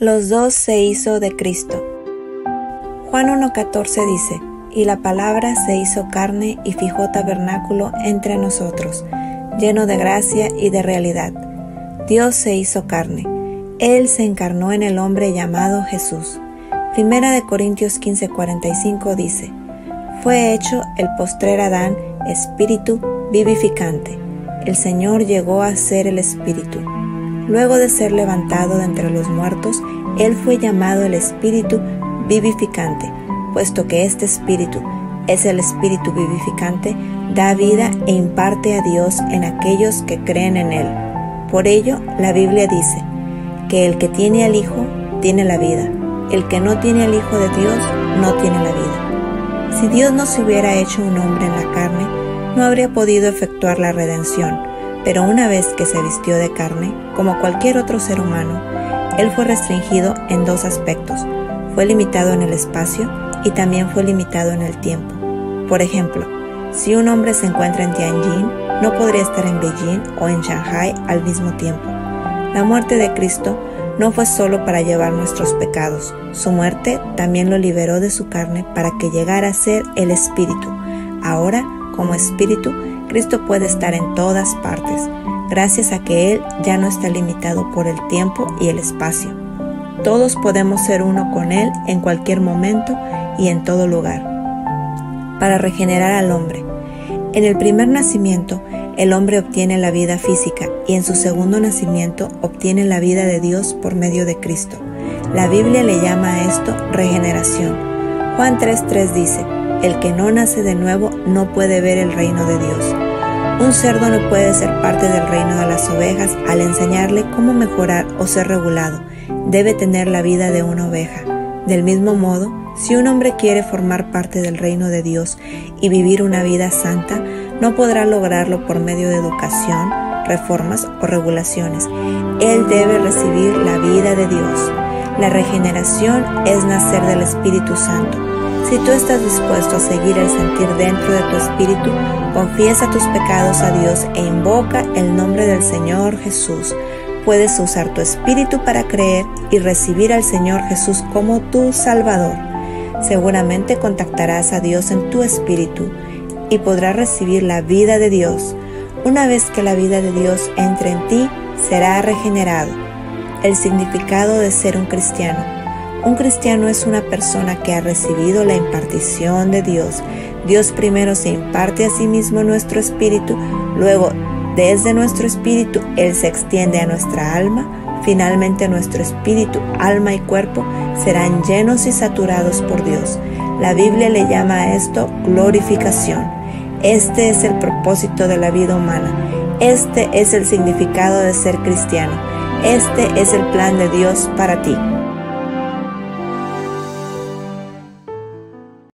Los dos se hizo de Cristo. Juan 1.14 dice, y la palabra se hizo carne y fijó tabernáculo entre nosotros, lleno de gracia y de realidad. Dios se hizo carne. Él se encarnó en el hombre llamado Jesús. Primera de Corintios 15:45 dice, fue hecho el postrer Adán espíritu vivificante. El Señor llegó a ser el espíritu. Luego de ser levantado de entre los muertos, Él fue llamado el Espíritu vivificante, puesto que este Espíritu es el Espíritu vivificante, da vida e imparte a Dios en aquellos que creen en Él. Por ello, la Biblia dice que el que tiene al Hijo tiene la vida, el que no tiene al Hijo de Dios no tiene la vida. Si Dios no se hubiera hecho un hombre en la carne, no habría podido efectuar la redención pero una vez que se vistió de carne, como cualquier otro ser humano, él fue restringido en dos aspectos. Fue limitado en el espacio y también fue limitado en el tiempo. Por ejemplo, si un hombre se encuentra en Tianjin, no podría estar en Beijing o en Shanghai al mismo tiempo. La muerte de Cristo no fue solo para llevar nuestros pecados, su muerte también lo liberó de su carne para que llegara a ser el Espíritu. Ahora, como Espíritu, Cristo puede estar en todas partes, gracias a que Él ya no está limitado por el tiempo y el espacio. Todos podemos ser uno con Él en cualquier momento y en todo lugar. Para regenerar al hombre. En el primer nacimiento, el hombre obtiene la vida física y en su segundo nacimiento obtiene la vida de Dios por medio de Cristo. La Biblia le llama a esto regeneración. Juan 3.3 dice, el que no nace de nuevo no puede ver el reino de Dios. Un cerdo no puede ser parte del reino de las ovejas al enseñarle cómo mejorar o ser regulado. Debe tener la vida de una oveja. Del mismo modo, si un hombre quiere formar parte del reino de Dios y vivir una vida santa, no podrá lograrlo por medio de educación, reformas o regulaciones. Él debe recibir la vida de Dios. La regeneración es nacer del Espíritu Santo. Si tú estás dispuesto a seguir el sentir dentro de tu espíritu, confiesa tus pecados a Dios e invoca el nombre del Señor Jesús. Puedes usar tu espíritu para creer y recibir al Señor Jesús como tu Salvador. Seguramente contactarás a Dios en tu espíritu y podrás recibir la vida de Dios. Una vez que la vida de Dios entre en ti, será regenerado. El significado de ser un cristiano. Un cristiano es una persona que ha recibido la impartición de Dios. Dios primero se imparte a sí mismo nuestro espíritu, luego desde nuestro espíritu Él se extiende a nuestra alma, finalmente nuestro espíritu, alma y cuerpo serán llenos y saturados por Dios. La Biblia le llama a esto glorificación. Este es el propósito de la vida humana. Este es el significado de ser cristiano. Este es el plan de Dios para ti.